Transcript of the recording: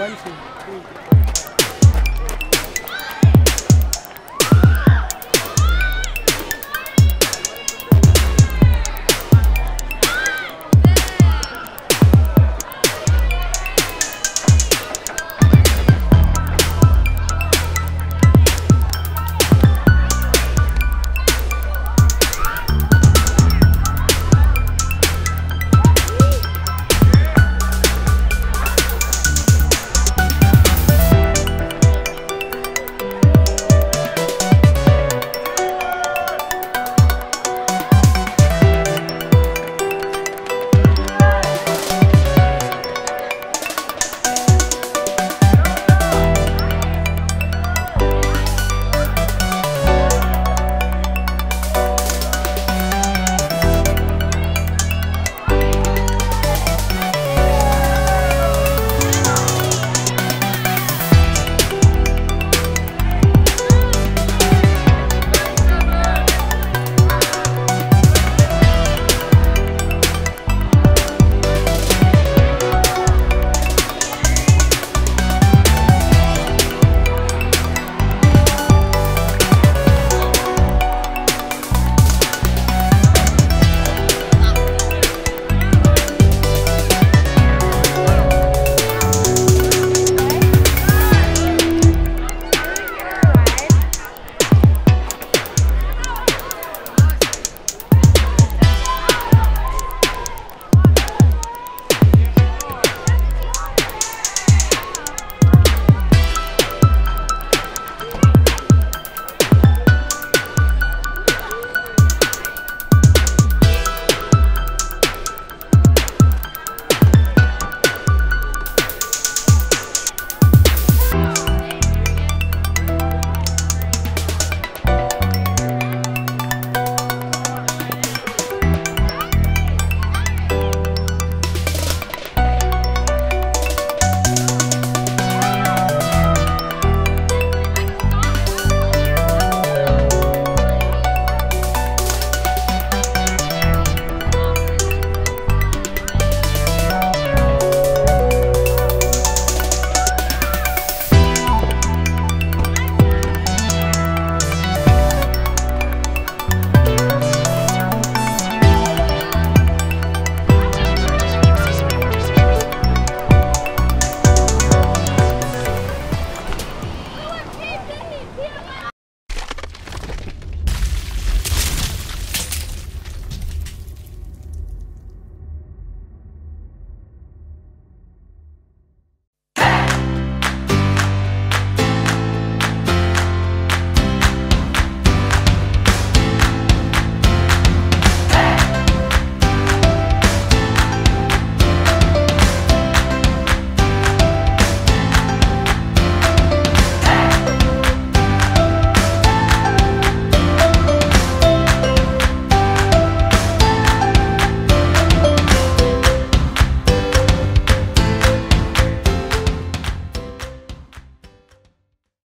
One, two, three.